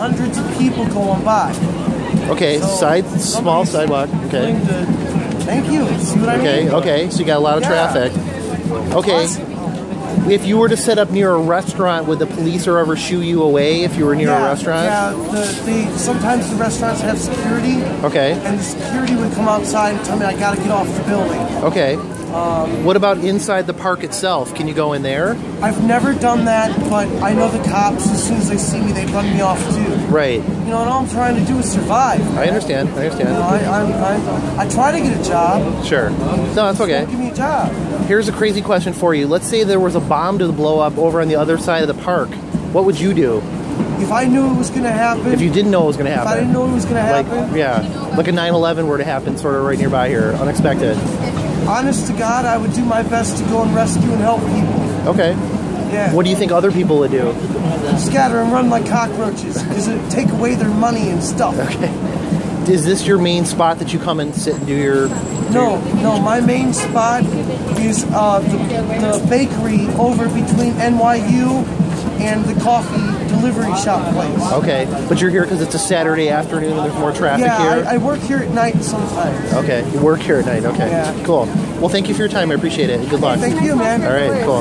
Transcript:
hundreds of people going by. Okay, So side, small sidewalk. Okay. to- Thank you. See what I Okay, mean? okay. So you got a lot of Yeah. traffic. Okay. If you were to set up near a restaurant, would the police or ever shoo you away if you were near yeah, a restaurant? Yeah, the, they, sometimes the restaurants have security, Okay. and the security would come outside and tell me I got to get off the building. Okay. Um, what about inside the park itself? Can you go in there? I've never done that, but I know the cops, as soon as they see me, they run me off too. Right. You know, and all I'm trying to do is survive. I understand. I You know, understand. I, I, I, I try to get a job. Sure. No, that's okay. Give me a job. Here's a crazy question for you. Let's say there was a bomb to blow up over on the other side of the park. What would you do If I knew it was going to happen, if you didn't know it was going to if happen? I didn't know it was going to like, happen, yeah, like a 9/11 were to happen, sort of right nearby here, unexpected. Honest to God, I would do my best to go and rescue and help people. Okay. Yeah. What do you think other people would do? Scatter and run like cockroaches because it take away their money and stuff. Okay. Is this your main spot that you come and sit and do your? No, no, my main spot is uh, the, the bakery over between NYU and the coffee delivery shop place. Okay, but you're here because it's a Saturday afternoon and there's more traffic Yeah, here. I, I work here at night sometimes. okay, you work here at night. Okay, Yeah. cool. Well, thank you for your time. I appreciate it. Good luck. Thank you, man. All right, cool.